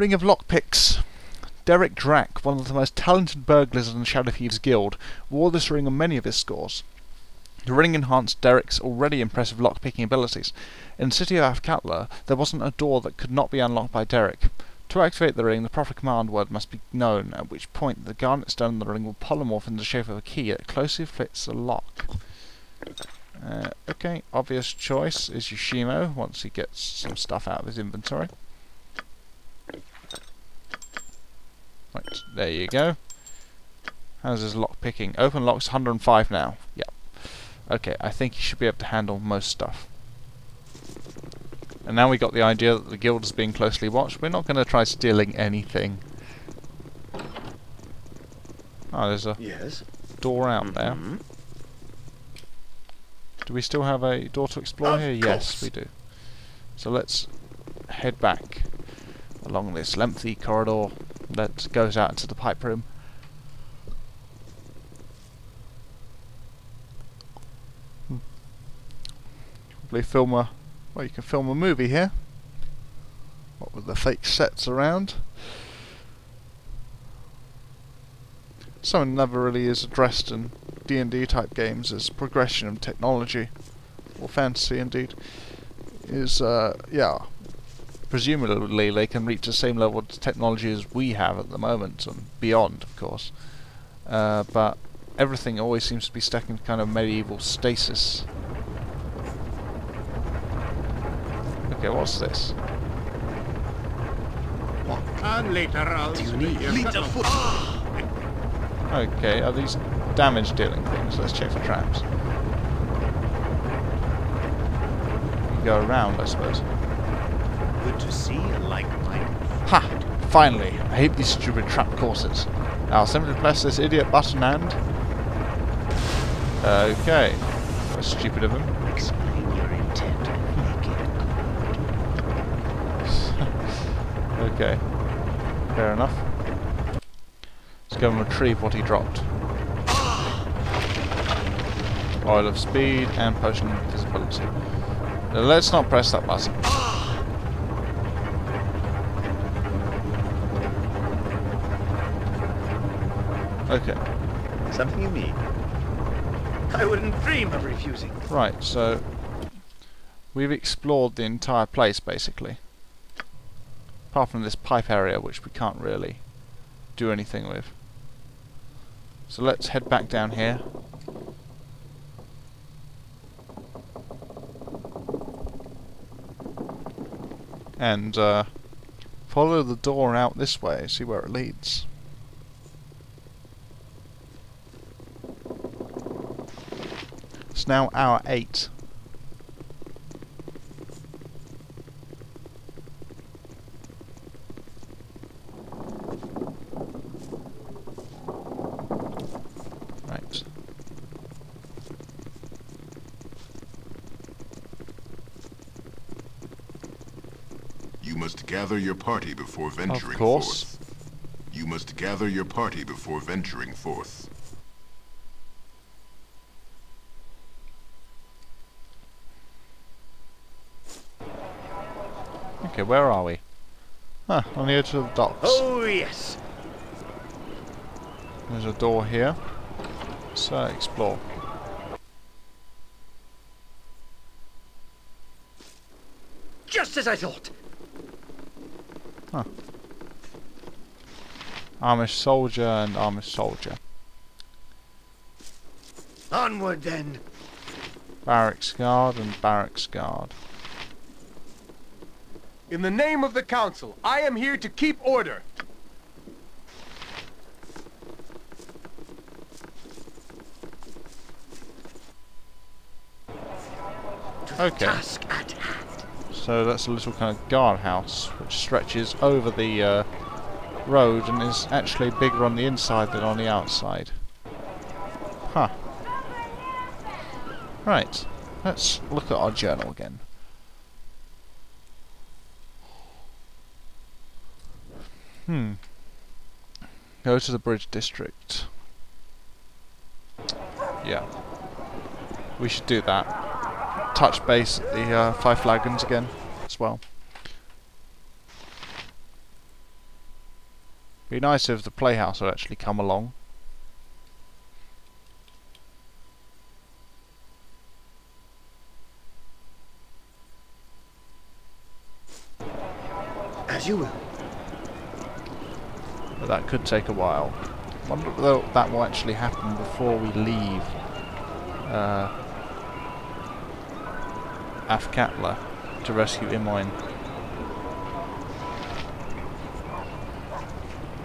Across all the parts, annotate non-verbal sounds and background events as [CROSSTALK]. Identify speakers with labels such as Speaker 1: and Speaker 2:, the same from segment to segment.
Speaker 1: Ring of Lockpicks. Derek Drack, one of the most talented burglars in the Shadow Thieves Guild, wore this ring on many of his scores. The ring enhanced Derek's already impressive lockpicking abilities. In the city of Athkatla, there wasn't a door that could not be unlocked by Derek. To activate the ring, the proper command word must be known, at which point the garnet stone in the ring will polymorph into the shape of a key that closely fits the lock. Uh, okay, obvious choice is Yoshimo once he gets some stuff out of his inventory. Right, there you go. How's his lock picking? Open lock's 105 now. Yep. Okay, I think he should be able to handle most stuff. And now we got the idea that the guild is being closely watched, we're not going to try stealing anything. Oh, there's a
Speaker 2: Yes.
Speaker 1: door out there.
Speaker 2: Mhm.
Speaker 1: Do we still have a door to explore
Speaker 2: Of
Speaker 1: here? Yes, we do. So let's head back along this lengthy corridor that goes out into the pipe room. Probably film a well, you can film a movie here. What with the fake sets around. Something never really is addressed in D&D type games is progression of technology, or fantasy indeed, is, uh, yeah, presumably they can reach the same level of technology as we have at the moment, and beyond, of course. Uh, but everything always seems to be stuck in kind of medieval stasis. Okay, what's this?
Speaker 3: And later
Speaker 2: Do you need
Speaker 3: speak-
Speaker 2: foot?
Speaker 1: Okay, are these damage dealing things? Let's check for traps. You go around, I suppose.
Speaker 2: Good to see a like-minded.
Speaker 1: Ha! Finally! I hate these stupid trap courses. Now simply press this idiot button and... Okay. That's stupid of him.
Speaker 2: Explain your intent and make it [LAUGHS]
Speaker 1: Okay. Fair enough. Let's go and retrieve what he dropped. Oil of speed and potion of visibility. Now let's not press that button. Okay.
Speaker 2: Something you need. I wouldn't dream of refusing.
Speaker 1: Right, so we've explored the entire place basically. Apart from this pipe area which we can't really do anything with. So let's head back down here. And uh, follow the door out this way, see where it leads. It's now hour 8. Right.
Speaker 4: You must gather your party before venturing of
Speaker 1: course.
Speaker 4: forth. You must gather your party before venturing forth.
Speaker 1: Okay, where are we? Huh, on the edge of the docks.
Speaker 2: Oh, yes.
Speaker 1: There's a door here. So explore.
Speaker 2: Just as I thought.
Speaker 1: Amnish soldier and Amnish soldier.
Speaker 2: Onward, then.
Speaker 1: Barracks guard and barracks guard.
Speaker 3: In the name of the council, I am here to keep order.
Speaker 1: Okay.
Speaker 2: task at hand.
Speaker 1: So that's a little kind of guardhouse which stretches over the uh, road and is actually bigger on the inside than on the outside. Huh. Right. Let's look at our journal again. Hmm. Go to the bridge district. Yeah. We should do that. Touch base at the uh, Five Flagons again as well. Be nice if the playhouse would actually come along.
Speaker 2: As you will.
Speaker 1: But that could take a while. I wonder whether that will actually happen before we leave uh, Athkatla to rescue Imoen.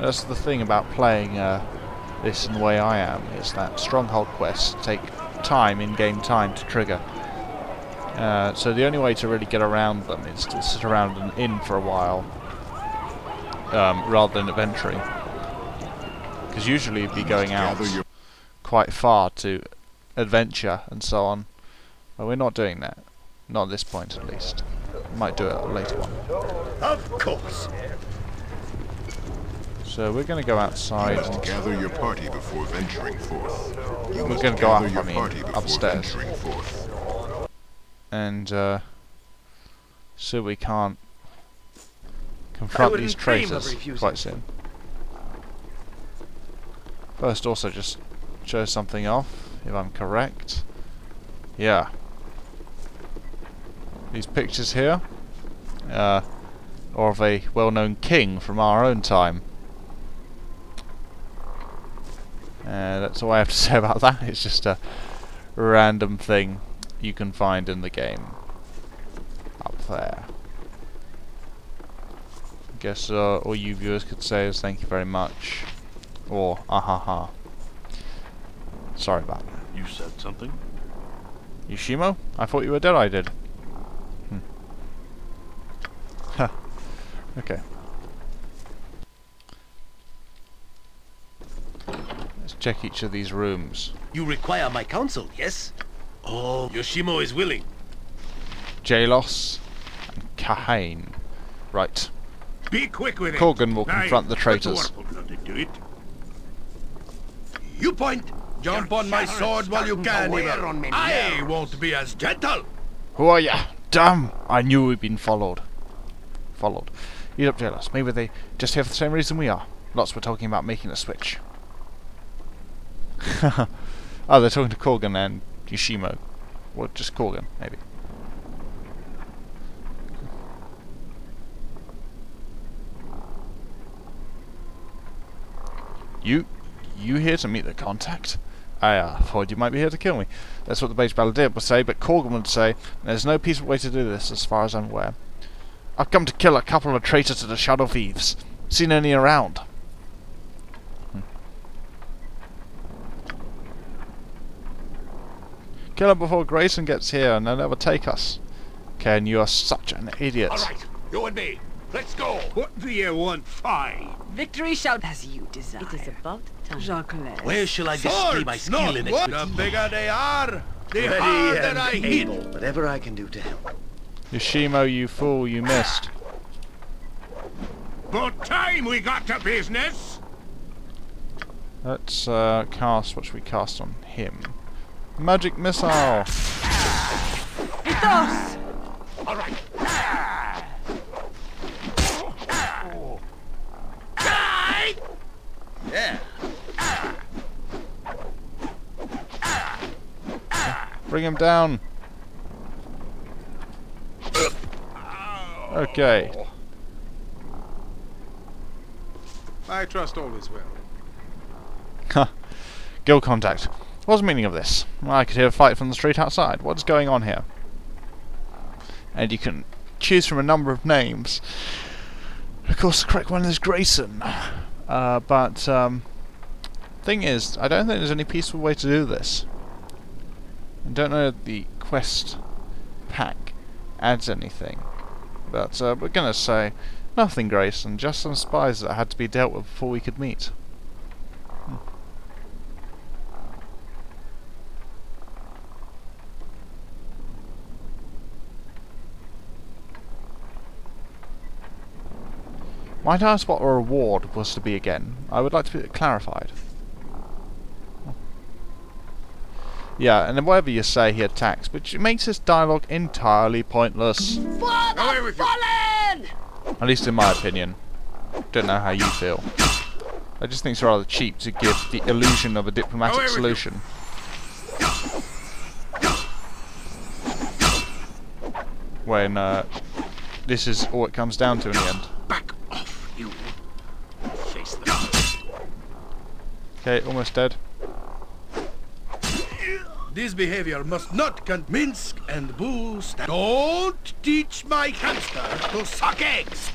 Speaker 1: That's the thing about playing uh, this in the way I am, is that stronghold quests take time, in-game time, to trigger. Uh, so the only way to really get around them is to sit around an inn for a while, um, rather than adventuring. Because usually you'd be going out quite far to adventure and so on. But we're not doing that. Not at this point, at least. Might do it at a later one.
Speaker 2: Of course.
Speaker 1: So we're going to go
Speaker 4: You
Speaker 1: outside.
Speaker 4: must gather your party before venturing forth. You
Speaker 1: We're gonna go up, I mean, upstairs. and uh, so we can't confront these traitors quite soon. First, also just show something off, if I'm correct. Yeah. These pictures here uh, are of a well-known king from our own time. Uh, that's all I have to [LAUGHS] say about that. It's just a random thing you can find in the game. Up there. Guess uh, all you viewers could say is thank you very much. Or ahaha. Sorry about that.
Speaker 5: You said something?
Speaker 1: Yoshimo? I thought you were dead I did. Hmm. Huh. Okay. Let's check each of these rooms.
Speaker 6: You require my counsel, yes? Oh, Yoshimo is willing.
Speaker 1: Jaylos and Kahane. Right.
Speaker 3: Be quick with it.
Speaker 1: Korgan will confront the traitors.
Speaker 3: dwarf will not do it.
Speaker 6: You point. Jump on my sword while you can,
Speaker 2: wear on me
Speaker 6: I
Speaker 2: now.
Speaker 6: won't be as gentle.
Speaker 1: Who are you? Damn! I knew we'd been followed. Followed. Eat up, Jaylos. Maybe they just here for the same reason we are. Lots were talking about making a switch. [LAUGHS] oh, they're talking to Korgan and Yoshimo. Well, just Korgan, maybe. You, you here to meet the contact? I uh, thought you might be here to kill me. That's what the base balladeer would say, but Korgan would say, there's no peaceful way to do this, as far as I'm aware. I've come to kill a couple of traitors to the Shadow Thieves. Seen any around? Hmm. Kill them before Gracen gets here, and they'll never take us. Ken, you are such an idiot.
Speaker 6: All right, you and me. Let's go.
Speaker 3: What do you want, Fine.
Speaker 7: Victory shall as you desire.
Speaker 8: It is about time.
Speaker 7: Jacques.
Speaker 6: Where shall I display my skill in
Speaker 3: what?
Speaker 6: expertise?
Speaker 3: The bigger they are, the
Speaker 2: Ready
Speaker 3: harder
Speaker 2: and
Speaker 3: I hit.
Speaker 2: Whatever I can do to help.
Speaker 1: Yoshimo, you fool, you missed.
Speaker 3: But time we got to business.
Speaker 1: Let's uh, cast what should we cast on him? Magic missile.
Speaker 7: Vitos!
Speaker 6: All
Speaker 1: Bring him down. Okay.
Speaker 3: I trust all is well.
Speaker 1: Huh. Guild contact. What's the meaning of this? I could hear a fight from the street outside. What's going on here? And you can choose from a number of names. Of course, the correct one is Gracen. Uh, but, um, thing is, I don't think there's any peaceful way to do this. I don't know if the quest pack adds anything. But uh, we're gonna say nothing, Gracen. Just some spies that had to be dealt with before we could meet. Might I ask what a reward was to be again? I would like to be clarified. Yeah, and then whatever you say he attacks, which makes this dialogue entirely pointless.
Speaker 3: Away with you.
Speaker 7: Fallen!
Speaker 1: At least in my opinion. Don't know how you feel. I just think it's rather cheap to give the illusion of a diplomatic
Speaker 6: Away with you.
Speaker 1: solution. When uh, this is all it comes down to in the end.
Speaker 6: Back off, you. Face the
Speaker 1: Okay, almost dead.
Speaker 6: This behavior must not con- Minsc and boost. Don't teach my hamster to suck eggs.